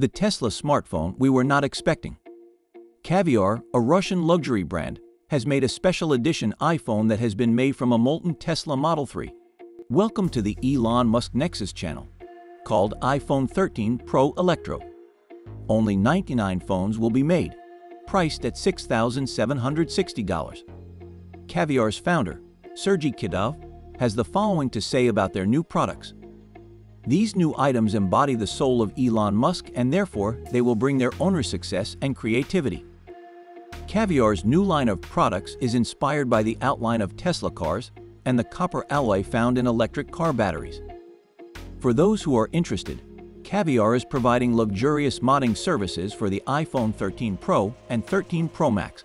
the Tesla smartphone we were not expecting. Caviar, a Russian luxury brand, has made a special edition iPhone that has been made from a molten Tesla Model 3. Welcome to the Elon Musk Nexus channel, called iPhone 13 Pro Electro. Only 99 phones will be made, priced at $6,760. Caviar's founder, Sergey Kidov, has the following to say about their new products. These new items embody the soul of Elon Musk and therefore they will bring their owner success and creativity. Caviar's new line of products is inspired by the outline of Tesla cars and the copper alloy found in electric car batteries. For those who are interested, Caviar is providing luxurious modding services for the iPhone 13 Pro and 13 Pro Max.